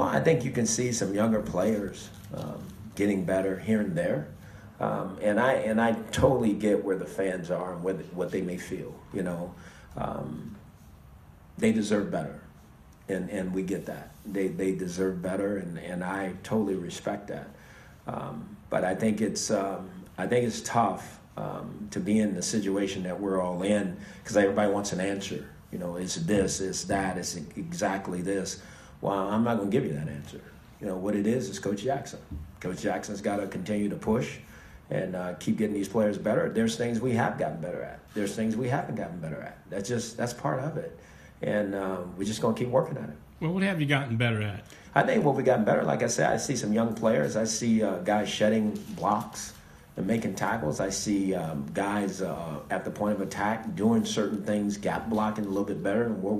Well, I think you can see some younger players um, getting better here and there. Um, and I and I totally get where the fans are and what what they may feel. You know, um, they deserve better, and and we get that. They they deserve better, and, and I totally respect that. Um, but I think it's um, I think it's tough um, to be in the situation that we're all in because everybody wants an answer. You know, it's this, it's that, it's exactly this. Well, I'm not going to give you that answer. You know, what it is is Coach Jackson. Coach Jackson's got to continue to push and uh, keep getting these players better. There's things we have gotten better at. There's things we haven't gotten better at. That's just that's part of it, and uh, we're just going to keep working at it. Well, what have you gotten better at? I think what we've gotten better, like I said, I see some young players. I see uh, guys shedding blocks and making tackles. I see um, guys uh, at the point of attack doing certain things, gap blocking a little bit better, and we're